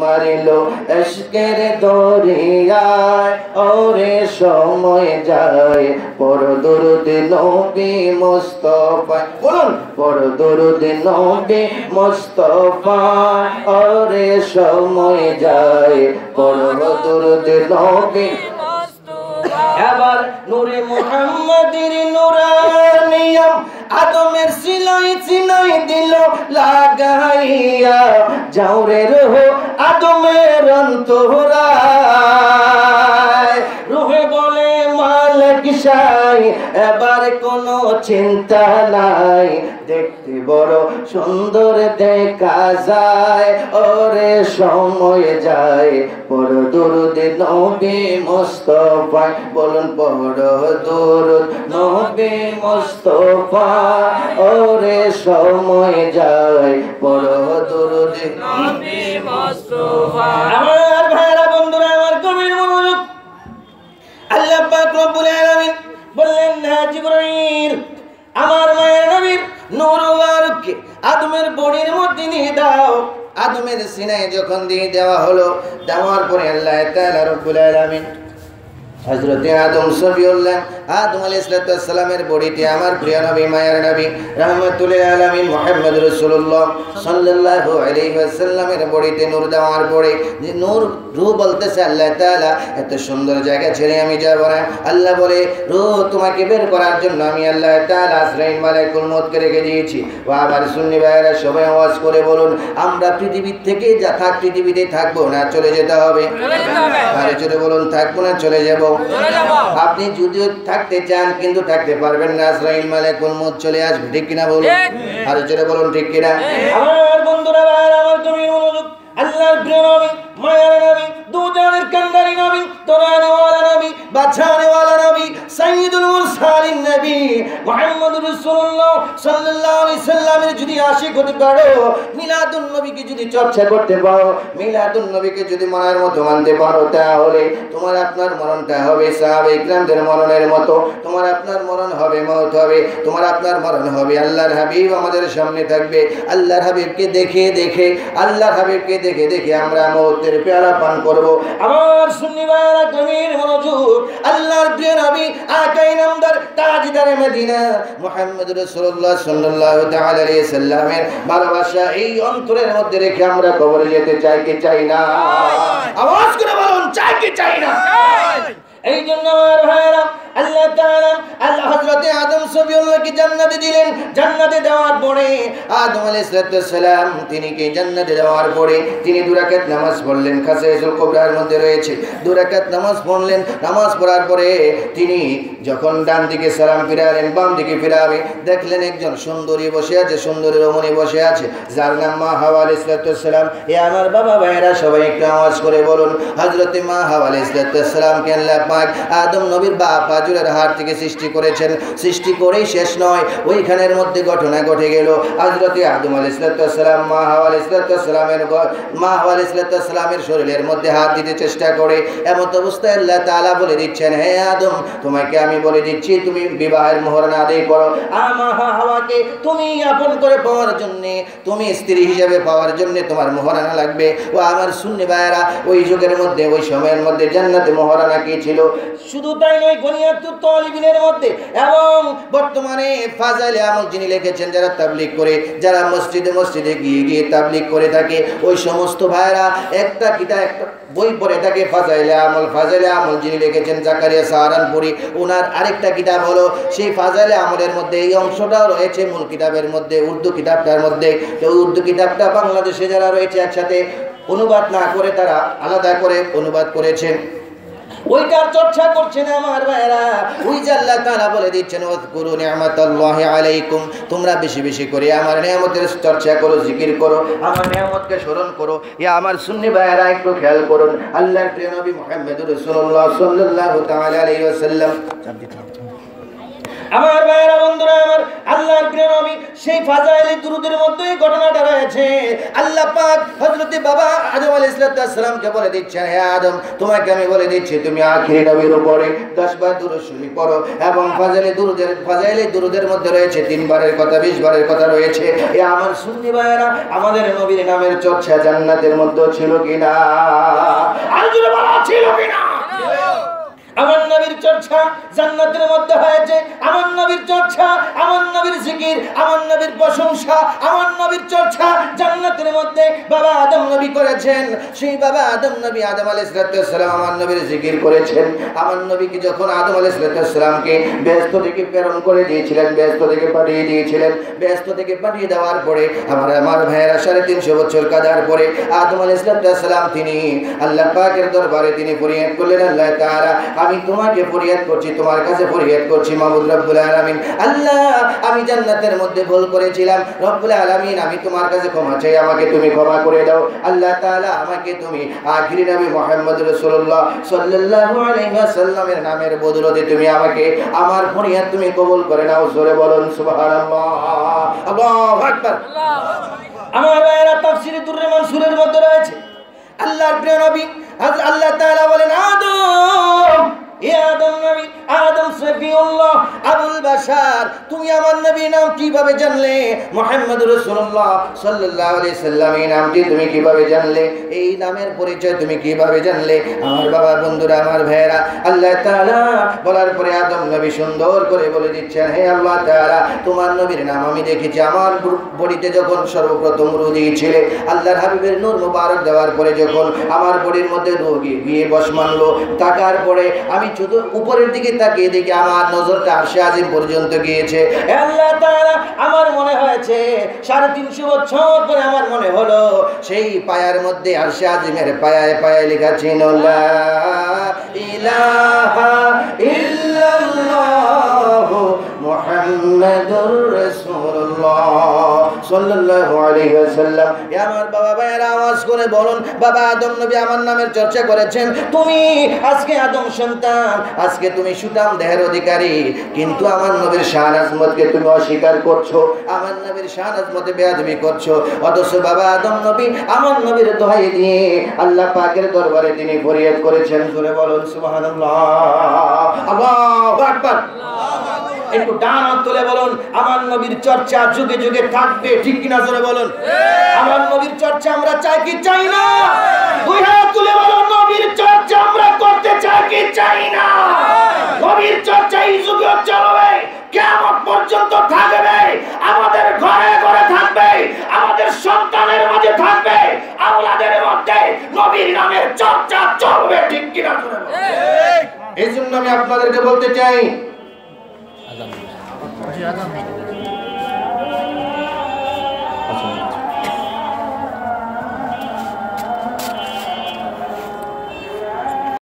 মারিল এসকের দরিয়ায়, ওরে সময় যায়। পর দরুদ নবী মুস্তফা বলুন, পর দুরুদ নবী মুস্তফা ওরে সময় যায়। পর দুরুদ নবী এবার নূরে মুহাম্মাদের নূরানিয়াম আদমের সিলাই সিলাই দিল লাগাইয়া যাওরে রহ আদমের অন্তরা মালিক এবার কোনো চিন্তা নাই। দেখতে বড় সুন্দর দেখা যায়, ওরে সময় যায়। বড় দুরুদ নবী মুস্তফা বলুন বড় দুরুদ নবী মুস্তফা, ওরে সময় যায়। বড় দুরুদ নবী মুস্তাফা। আদমের সিনাই যখন দিয়ে দেওয়া হলো দেওয়ার পরে আল্লাহ তাআলা রব্বুল আলামিন হজরতে আদম সবি সবিউল্লাহ আদম আলী ইসলাতামের বড়িতে আমার প্রিয় নবী মায়ের নবী রহমতুল্লাহ আলমিন মোহাম্মদ রসুল্লাহ সাল্লাল্লাহু আলাইহি ওয়াসাল্লামের বড়িতে নূর দেওয়ার পরে যে নূর রু বলতেছে আল্লাহ তাআলা এত সুন্দর জায়গা ছেড়ে আমি যাব না। আল্লাহ বলে রু তোমাকে বের করার জন্য আমি আল্লাহ তাআলা আসরাইল মালাকুল মউতকে রেখে দিয়েছি। ও আবার সুন্নি ভাইয়েরা সবাই আওয়াজ করে বলুন আমরা পৃথিবীর থেকে যা থাক পৃথিবীতে থাকব না চলে যেতে হবে। চলে যেতে হবে। আরে চলে বলুন থাকব না চলে যাব। আপনি যদিও থাকতে চান কিন্তু থাকতে পারবেন না। আজরাইল মালাকুল মউত চলে আসবে ঠিক কিনা বলুন? ঠিক। আরে জোরে বলুন ঠিক কিনা? আমার বন্ধুরা ভাই আমার কবির মনোযোগ আল্লাহর প্রিয় নবী মায়ার নবী দুজানের কান্দারি নবী তোরানে ওয়ালা নবী বাছানে ওয়ালা নবী সাইয়্যিদুল মুরসালিন নবী মুহাম্মদুর রাসূলুল্লাহ সাল্লাল্লাহু আলাইহি সাল্লামের যদি আশিক হতে পারো নবীকে যদি চর্চা করতে পারো, মিলাদুন নবীকে যদি মনের মতো মানতে পারো, তাহলে তোমার আপনার মরণটা হবে সাহাবে ইকরামদের মরণের মতো। তোমার আপনার মরণ হবে মওত হবে, তোমার আপনার মরণ হবে। আল্লাহর হাবিব আমাদের সামনে থাকবে। আল্লাহর হাবিবকে দেখে দেখে, আল্লাহর হাবিবকে দেখে দেখে আমরা মৌতের পেয়ালা পান করব। আমার সুন্নি ভাইরা গভীর মনোযোগ, আল্লাহর প্রিয় নবী, আকাই নামদার তাজদারে মদিনা, মুহাম্মদ রাসূলুল্লাহ সাল্লাল্লাহু তাআলা আলাইহি সাল্লামের ভালোবাসা এই অন্তরের মধ্যে রেখে আমরা কবরে যেতে চাই কি চাই না? আওয়াজ করে বলুন চাই কি চাই না? এই জন্য আমার ভাইরা আল্লাহ তাআলা আল্লাহ হযরতে আদম সবিউল্লাহকে জান্নাতে দিলেন। জান্নাতে দেওয়ার পরে আদম আলাইহিস সালাম তিনি কে জান্নাতে দেওয়ার পরে তিনি দুই রাকাত নামাজ পড়লেন। খাসাইসুল কুবরার মধ্যে রয়েছে। দুই রাকাত নামাজ পড়লেন। নামাজ পড়ার পরে তিনি যখন ডান দিকে সালাম ফিরালেন, বাম দিকে ফিরাবে, দেখলেন একজন সুন্দরী বসে আছে, সুন্দরী রমণী বসে আছে। যার নাম মা হাওয়া আলাইহিস সালাম এ আমার বাবা ভাইয়েরা সবাই একটু আওয়াজ করে বলুন, হযরতে মা হাওয়া আলাইহিস সালামকে আল্লাহ পাক? আদম নবীর বাপ হাজুরের হাড় থেকে সৃষ্টি করেছেন। সৃষ্টি করেই শেষ নয়, ওইখানের মধ্যে ঘটনা ঘটে গেল। হযরতে আদম আলাইহিস সালাম মা হাওয়া আলাইহিস সালামের মা হাওয়া আলাইহিস সালামের শরীরের মধ্যে হাত দিতে চেষ্টা করে। এমন অবস্থায় আল্লাহ তাআলা বলে দিচ্ছেন, হে আদম, তোমাকে আমি বলে দিচ্ছি, তুমি বিবাহের মোহরনা আদায় করো আমা হাওয়াকে তুমি আপন করে পাওয়ার জন্য, তুমি স্ত্রী হিসেবে পাওয়ার জন্য তোমার মোহরানা লাগবে। ও আমার সুন্নি ভাইয়েরা, ওই যুগের মধ্যে, ওই সময়ের মধ্যে জান্নাতে মোহরানা কি ছিল? শুধু তাই নয় গনিয়াতুত তলিবিনের মধ্যে এবং বর্তমানে ফাজাইলে আমল যিনি লিখেছেন, যারা তাবলিগ করে, যারা মসজিদে মসজিদে গিয়ে গিয়ে তাবলিগ করে থাকে, ওই সমস্ত ভাইয়েরা একটা কিতা একটা বই পড়ে থাকে, ফাজাইলে আমল ফাজাইলে আমল যিনি লিখেছেন, জাকারিয়া সাহারানপুরি ওনার আরেকটা কিতাব হলো, সেই ফাজাইলে আমলের মধ্যে এই অংশটাও রয়েছে, মূল কিতাবের মধ্যে, উর্দু কিতাবটার মধ্যে। তো উর্দু কিতাবটা বাংলাদেশে যারা রয়েছে, একসাথে অনুবাদ না করে তারা আলাদা করে অনুবাদ করেছেন। ওইটার চর্চা করছেন আমার ভাইরা ওই যে আল্লাহ তাআলা বলে দিচ্ছেন, ওয়াজকুরু নি'মাতাল্লাহি আলাইকুম। তোমরা বেশি বেশি করে আমার নিয়ামতের চর্চা করো, জিকির করো, আমার নিয়ামতকে স্মরণ করো। ইয়া আমার সুন্নি ভাইরা একটু খেয়াল করুন। আল্লাহর প্রিয় নবী মুহাম্মদুর রাসূলুল্লাহ। আমার ভাইয়েরা, বন্ধুরা, আমার আল্লাহর প্রিয় নবী, সেই ফাজাইলি দুরুদের মধ্যে এই ঘটনাটা রয়েছে। আল্লাহ পাক হযরতে বাবা আদম আলাইহিস সালামকে বলে দিচ্ছেন হে আদম, তোমাকে আমি বলে দিচ্ছি, তুমি আখিরি নবীর উপরে 10 বার দুরূদ শরীফ পড়ো এবং ফাজাইলি দুরুদের ফাজাইলি দুরুদের মধ্যে রয়েছে তিনবারের কথা 20 বারের কথা রয়েছে। এ আমার সুন্নি ভাইয়েরা, আমাদের নবীর নামের চর্চা জান্নাতের মধ্যে ছিল কিনা? আর জোরে বলা ছিল কিনা আমার চর্চা জান্নাতের মধ্যে হয়েছে। আমার নবীর চর্চা, আমার নবীর জিকির, আমার নবীর প্রশংসা, আমার নবীর চর্চা জান্নাতের মধ্যে বাবা আদম নবী করেছেন। সেই বাবা আদম নবী আদম আমার নবীর জিকির করেছেন। আমার নবীকে যখন আদম ব্যস্ত থেকে প্রেরণ করে দিয়েছিলেন, ব্যস্ত থেকে পাঠিয়ে দিয়েছিলেন, ব্যস্ত থেকে পাঠিয়ে দেওয়ার পরে আমার আমার ভাইয়েরা সাড়ে তিনশো বছর কাদার পরে আদম তিনি আল্লাহ পাকের দরবারে তিনি ফরিয়াদ করলেন, আল্লাহ তাআলা, আমি তোমাকে ফরিয়াদ করছি, তোমার কাছে ফরিয়াদ করছি মাহমুদ রব্বুল আলামিন। আল্লাহ, আমি জান্নাতের মধ্যে ভুল করেছিলাম। রব্বুল আলামিন, আমি তোমার কাছে ক্ষমা চাই, আমাকে তুমি ক্ষমা করে দাও। আল্লাহ তাআলা আমাকে তুমি আখিরি নবী মুহাম্মদ রাসূলুল্লাহ সাল্লাল্লাহু আলাইহি নামের বদলতে তুমি আমাকে, আমার ফরিয়াদ তুমি কবুল করে নাও, জোরে বলুন আকবার। আমার তাফসীরে দুররে মানসুরের মধ্যে রয়েছে। আল্লাহর প্রিয় নবী আল্লাহ তুমি আমার নবীর নাম কীভাবে জানলে? মুহাম্মদ রাসূলুল্লাহ সাল্লাল্লাহু আলাইহি সাল্লাম, এই নামটি তুমি কীভাবে জানলে? এই নামের পরিচয় তুমি কীভাবে জানলে? আমার বাবা, বন্ধুরা, আমার ভাইয়েরা, আল্লাহ তাআলা বলার পরে আদম নবী সুন্দর করে বলে দিচ্ছেন, হে আল্লাহ তাআলা, তোমার নবীর নাম আমি দেখেছি। আমার বডিতে যখন সর্বপ্রথম রু দিয়েছিলে আল্লাহর হাবিবের নূর মুবারক দেওয়ার পরে যখন আমার বডির মধ্যে রোগী গিয়ে বস মানলো, তাকার পরে আমি শুধু উপরের দিকে তাকিয়ে দেখি, আমার নজরটা আরশে আজিম পর্যন্ত গিয়েছে হে আল্লাহ তারা আমার মনে হয়েছে, সাড়ে তিনশো বছর পরে আমার মনে হলো, সেই পায়ার মধ্যে আর সে আজিমের পায়ায় পায়ে লেখা ছিল, লা আমার বাবা ভাইয়েরা, আওয়াজ করে বলুন করছ, আমার বাবা আদম নবী আমার নবীর আল্লাহ পাকের দরবারে তিনি ফরিয়াদ করেছেন। জোরে বলুন, সুবহানাল্লাহ। আল্লাহু একটু ডান হাত তুলে বলুন আমার নবীর চর্চা যুগে যুগে থাকবে ঠিক কিনা জোরে বলুন? আমার নবীর চর্চা আমরা চাই কি চাই না? দুই হাত তুলে বলুন নবীর চর্চা আমরা করতে চাই কি চাই না? নবীর চর্চা এই যুগে চলবে কেমন পর্যন্ত থাকবে আমাদের ঘরে ঘরে থাকবে আমাদের সন্তানের মাঝে থাকবে আওলাদের মধ্যে নবীর নামের চর্চা চলবে ঠিক কিনা জোরে বলুন? এই জন্য আমি আপনাদেরকে বলতে চাই 我觉他。